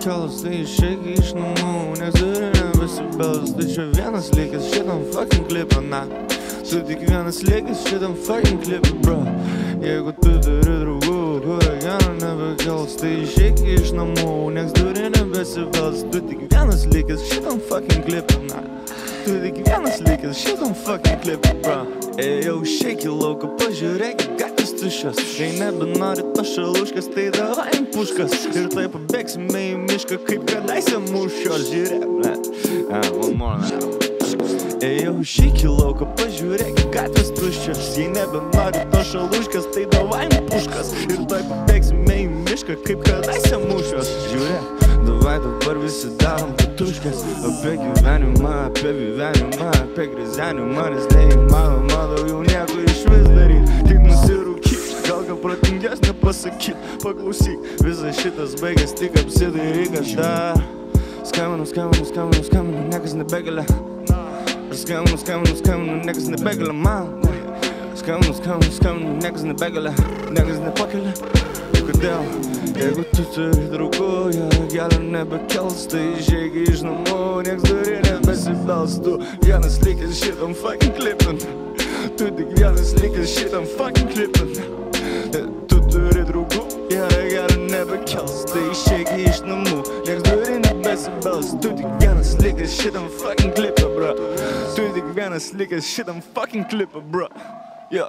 nebekels, tai išeik iš namų, nes turi nebesibels, tai čia vienas likęs šitam fucking klipą, na. Tu tik vienas likęs šitam fucking klipą, bro. Jeigu tu turi draugų, gero nebekels, tai išeik iš namų, nes turi nebesibels, tu tik vienas likęs šitam fucking klipą, na. Tu tik vienas likęs šitam fucking klipą, bro. Ėjau išeik į lauką, pažiūrėk, gatvės tuščios. Jei nebenori to šaluškas, tai davai ant puškas. Ir taip pabėgsime į mišką, kaip kadaise more, man. Ėjau išeik į lauką, pažiūrėk, gatvės tuščios. Jei nebenori to šaluškas, tai davai ant puškas. Ir taip pabėgsime į mišką, kaip kadaise mūšios. Žiūrėk. Davai dabar visi darom patuškas Apie gyvenimą, apie gyvenimą, apie grizenimą Nes neįmanoma daugiau nieko iš vis daryt Tik nusirūkyt, gal ką protingesnė pasakyt Paklausyk, visas šitas baigęs tik apsidairyk aš dar Skambinu, skambinu, skambinu, skambinu, niekas nebegalia Aš skambinu, skambinu, skambinu, niekas nebegalia man. Skambinu, skambinu, skambinu, niekas nebegalia, niekas nepakelia. Kodėl? Jeigu tu turi draugų, jie gelio nebekels, tai išeik iš namų, nieks durį nebesibels, tu vienas likęs šitam fucking klipin, tu tik vienas likęs šitam fucking klipin, tu turi draugų, jie gelio nebekels, tai išeik iš namų, nieks durį nebesibels, tu tik vienas likęs šitam fucking klipin, bro, tu tik vienas likęs šitam fucking klipin, bro, jo.